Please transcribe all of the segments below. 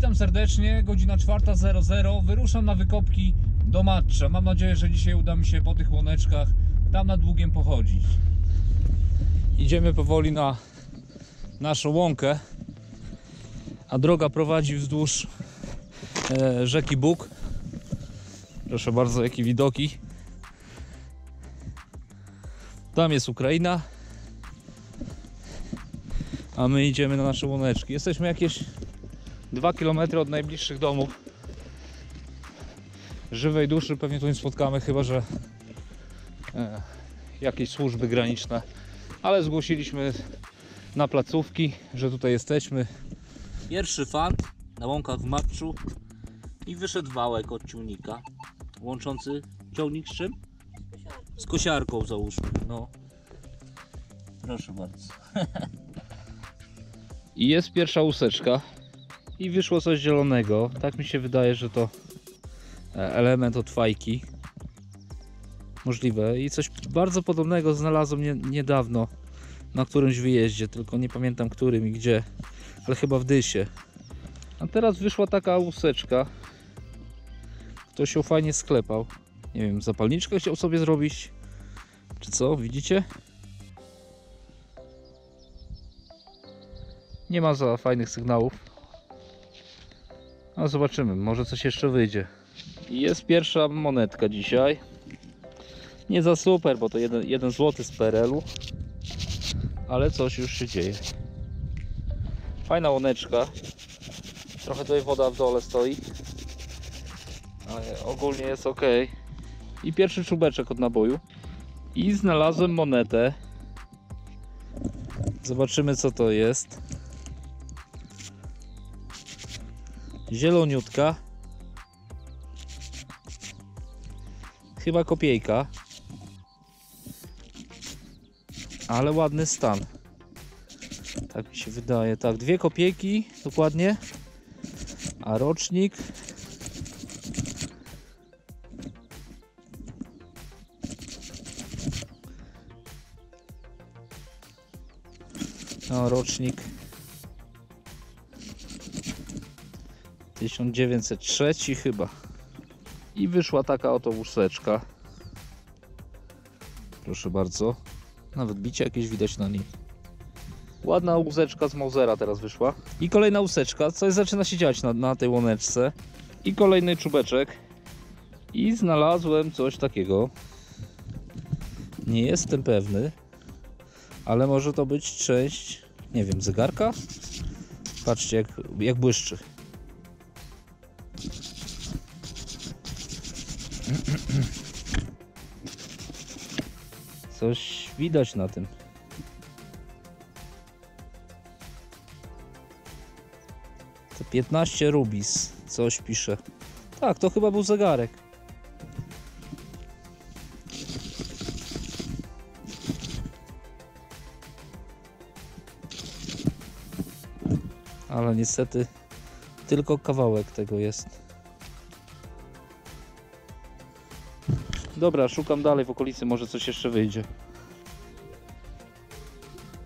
Witam serdecznie, godzina 4.00. Wyruszam na wykopki do Matcza. Mam nadzieję, że dzisiaj uda mi się po tych łoneczkach tam na długiem pochodzić. Idziemy powoli na naszą łąkę, a droga prowadzi wzdłuż e, rzeki Bóg. Proszę bardzo, jakie widoki. Tam jest Ukraina, a my idziemy na nasze łoneczki. Jesteśmy jakieś 2 km od najbliższych domów. Żywej duszy pewnie tu nie spotkamy, chyba że e, jakieś służby graniczne. Ale zgłosiliśmy na placówki, że tutaj jesteśmy. Pierwszy fan na łąkach w Matczu i wyszedł wałek od ciągnika łączący ciągnik z czym? Z kosiarką załóżmy. No. Proszę bardzo. I jest pierwsza łuseczka i wyszło coś zielonego. Tak mi się wydaje, że to e, element od fajki. Możliwe. I coś bardzo podobnego znalazłem nie, niedawno na którymś wyjeździe, tylko nie pamiętam którym i gdzie, ale chyba w Dysie. A teraz wyszła taka łuseczka. Ktoś ją fajnie sklepał. Nie wiem, zapalniczkę chciał sobie zrobić. Czy co? Widzicie? Nie ma za fajnych sygnałów. No zobaczymy, może coś jeszcze wyjdzie. Jest pierwsza monetka dzisiaj. Nie za super, bo to jeden, jeden złoty z PRL-u. Ale coś już się dzieje. Fajna łoneczka. Trochę tutaj woda w dole stoi. Ale ogólnie jest ok. I pierwszy czubeczek od naboju. I znalazłem monetę. Zobaczymy co to jest. Zieloniutka. Chyba kopiejka. Ale ładny stan. Tak mi się wydaje. Tak, dwie kopiejki dokładnie. A rocznik No, rocznik 1903 chyba. I wyszła taka oto łuseczka. Proszę bardzo. Nawet bicie jakieś widać na niej. Ładna łuseczka z Mausera teraz wyszła. I kolejna łuseczka. Coś zaczyna się dziać na, na tej łoneczce. I kolejny czubeczek. I znalazłem coś takiego. Nie jestem pewny. Ale może to być część, nie wiem, zegarka? Patrzcie jak, jak błyszczy. Coś widać na tym. To 15 rubis, coś pisze. Tak, to chyba był zegarek. Ale niestety tylko kawałek tego jest. Dobra, szukam dalej w okolicy, może coś jeszcze wyjdzie.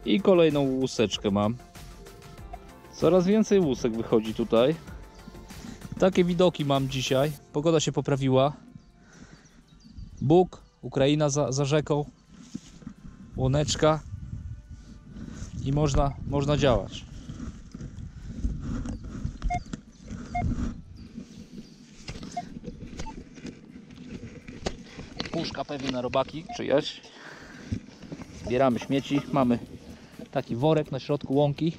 I kolejną łuseczkę mam. Coraz więcej łusek wychodzi tutaj. Takie widoki mam dzisiaj. Pogoda się poprawiła. Bóg, Ukraina za, za rzeką. Łoneczka. I można, można działać. Puszka pewnie na robaki czyjaś. Zbieramy śmieci. Mamy taki worek na środku łąki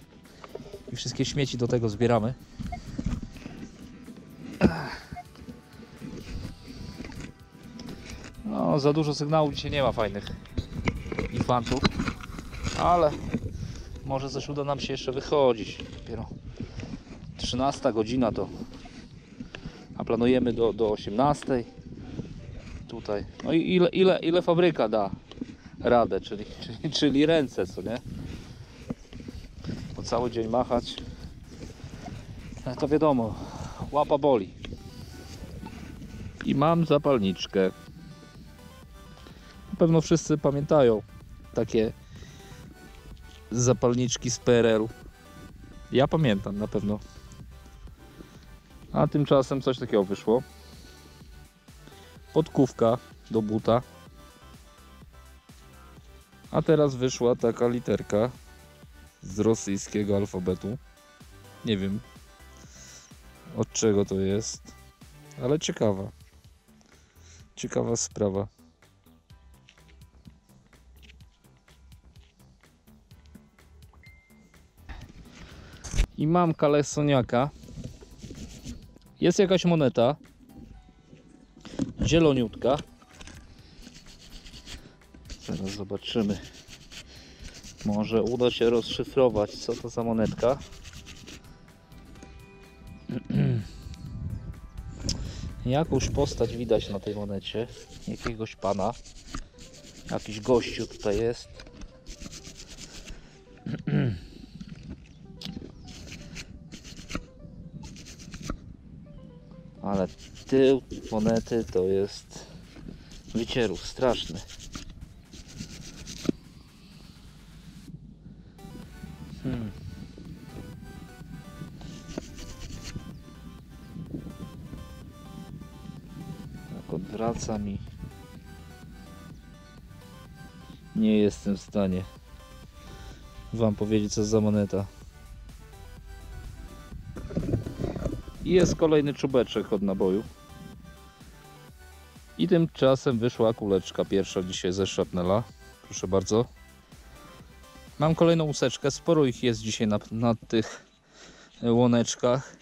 i wszystkie śmieci do tego zbieramy. No, za dużo sygnałów dzisiaj nie ma fajnych infantów, ale może coś uda nam się jeszcze wychodzić. Dopiero 13 godzina to, a planujemy do, do 18 tutaj. No i ile, ile, ile fabryka da radę, czyli, czyli, czyli ręce, co nie? Bo cały dzień machać. No to wiadomo, łapa boli. I mam zapalniczkę. Na pewno wszyscy pamiętają takie zapalniczki z PRL-u. Ja pamiętam na pewno. A tymczasem coś takiego wyszło. Podkówka do buta. A teraz wyszła taka literka z rosyjskiego alfabetu. Nie wiem od czego to jest, ale ciekawa. Ciekawa sprawa. I mam kalesoniaka. Jest jakaś moneta. Zieloniutka. Zaraz zobaczymy. Może uda się rozszyfrować, co to za monetka. Jakąś postać widać na tej monecie. Jakiegoś pana. Jakiś gościu tutaj jest. Ale tył monety to jest wycierów straszny. Hmm. Tak odwraca mi. Nie jestem w stanie Wam powiedzieć co za moneta. I jest kolejny czubeczek od naboju. I tymczasem wyszła kuleczka pierwsza dzisiaj ze szrapnela. Proszę bardzo. Mam kolejną łuseczkę. Sporo ich jest dzisiaj na, na tych łoneczkach.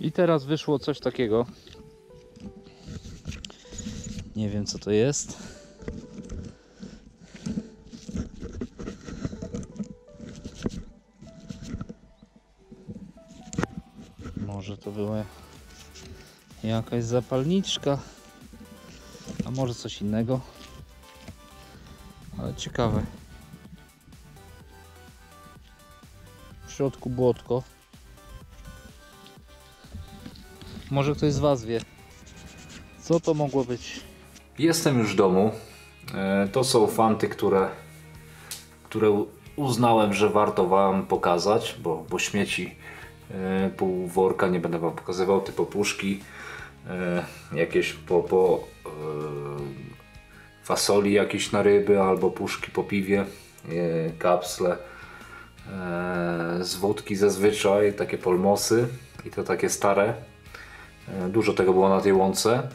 I teraz wyszło coś takiego. Nie wiem co to jest. Może to była jakaś zapalniczka, a może coś innego. Ale ciekawe. W środku błotko. Może ktoś z Was wie, co to mogło być. Jestem już w domu. E, To są fanty, które, które uznałem, że warto Wam pokazać, bo, bo śmieci pół worka nie będę Wam pokazywał, typu puszki, e, jakieś po, po e, fasoli jakieś na ryby albo puszki po piwie, e, kapsle e, z wódki zazwyczaj, takie polmosy i to takie stare. E, Dużo tego było na tej łące.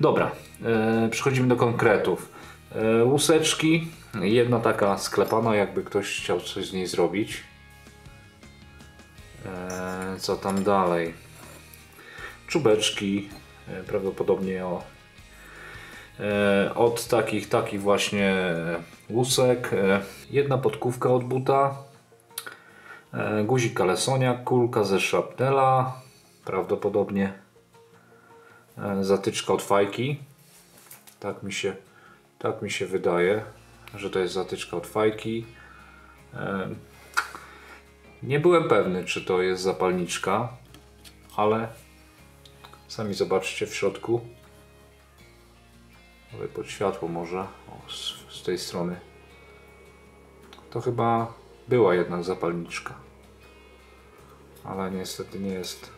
Dobra, e, przechodzimy do konkretów. E, łuseczki, jedna taka sklepana, jakby ktoś chciał coś z niej zrobić. Co tam dalej? Czubeczki, e, prawdopodobnie o, e, od takich, takich właśnie łusek. E, jedna podkówka od buta. Guzik kalesonia, kulka ze szrapnela, prawdopodobnie zatyczka od fajki. Tak mi się, tak mi się wydaje, że to jest zatyczka od fajki. Nie byłem pewny, czy to jest zapalniczka, ale sami zobaczcie w środku. Mówię pod światło może, o, z, z tej strony. To chyba była jednak zapalniczka. Ale niestety nie jest,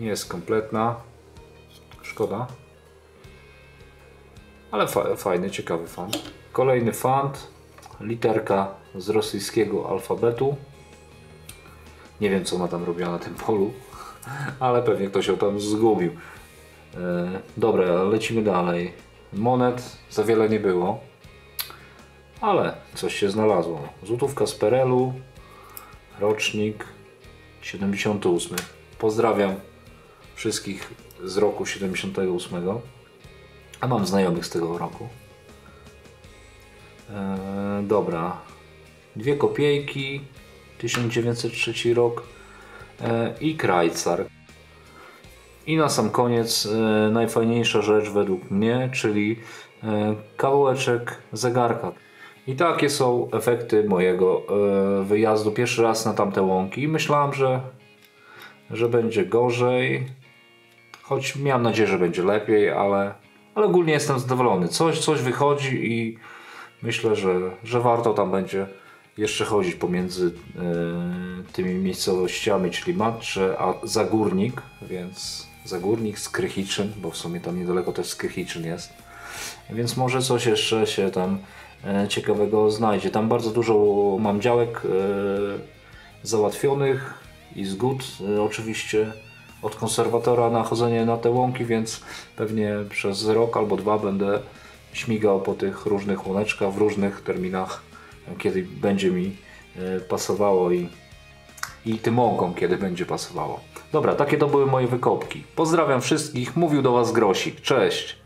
nie jest kompletna. Szkoda. Ale fa fajny, ciekawy font. Kolejny font. Literka z rosyjskiego alfabetu. Nie wiem, co ona tam robiła na tym polu, ale pewnie ktoś ją tam zgubił. E, dobra, lecimy dalej. Monet za wiele nie było, ale coś się znalazło. Złotówka z Perelu, rocznik 78. Pozdrawiam wszystkich z roku 78. A mam znajomych z tego roku. Eee, dobra. Dwie kopiejki. 1903 rok. Eee, I Krajcar. I na sam koniec e, najfajniejsza rzecz według mnie, czyli e, kawałeczek zegarka. I takie są efekty mojego e, wyjazdu pierwszy raz na tamte łąki. Myślałem, że, że będzie gorzej. Choć miałem nadzieję, że będzie lepiej, ale, ale ogólnie jestem zadowolony. Coś, coś wychodzi i myślę, że, że warto tam będzie jeszcze chodzić pomiędzy e, tymi miejscowościami, czyli Matcze, a Zagórnik, więc Zagórnik z Krychiczyn, bo w sumie tam niedaleko też Krychiczyn jest. Więc może coś jeszcze się tam e, ciekawego znajdzie. Tam bardzo dużo mam działek e, załatwionych i zgód oczywiście od konserwatora na chodzenie na te łąki, więc pewnie przez rok albo dwa będę śmigał po tych różnych łączkach w różnych terminach, kiedy będzie mi e, pasowało i, i tym łąkom, kiedy będzie pasowało. Dobra, takie to były moje wykopki. Pozdrawiam wszystkich, mówił do Was Grosik. Cześć!